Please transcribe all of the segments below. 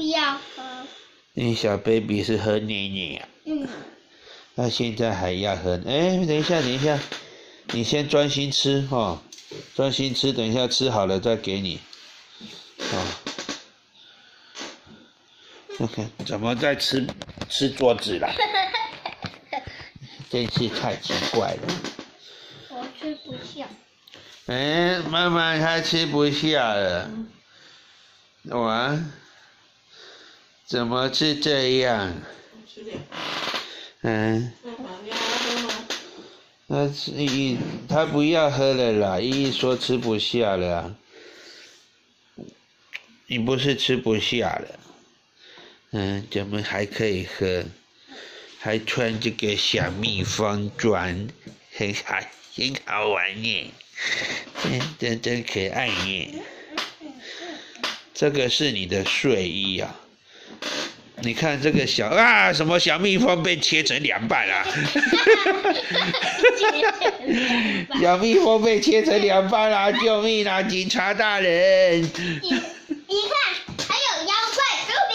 不要喝。你小 baby 是喝奶奶啊，嗯，那现在还要喝？哎，等一下，等一下，你先专心吃哈，专心吃，等一下吃好了再给你。啊，看看怎么在吃吃桌子了？真是太奇怪了。我吃不下。哎，妈妈她吃不下了。哇，怎么是这样？嗯？那是依依他不要喝了啦，依依说吃不下了啊。你不是吃不下了？嗯，怎么还可以喝？还穿这个小蜜蜂装，很好，很好玩耶。嗯，真真可爱耶。这个是你的睡衣啊。你看这个小啊，什么小蜜蜂被切成两半了、小蜜蜂被切成两半啦、救命啊！警察大人！你你看，还有妖怪手表，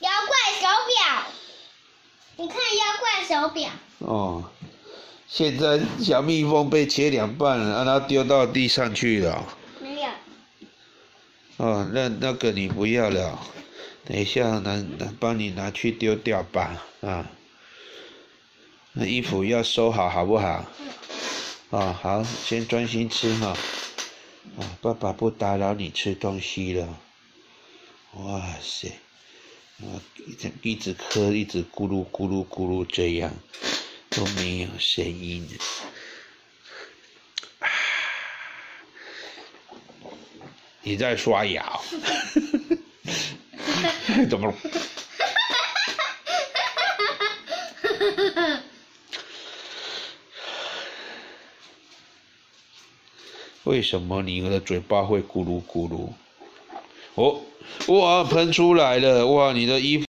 妖怪手表，你看妖怪手表，哦，现在小蜜蜂被切两半了，让它丢到地上去了。没有，哦，那那个你不要了，等一下拿拿帮你拿去丢掉吧，啊。那衣服要收好，好不好？哦，好，先专心吃哈。啊，爸爸不打扰你吃东西了。哇塞，啊，一直一直喝，一直咕噜咕噜咕噜这样，都没有声音。你在刷牙？怎么了？为什么你的嘴巴会咕噜咕噜？哦，哇，喷出来了！哇，你的衣服。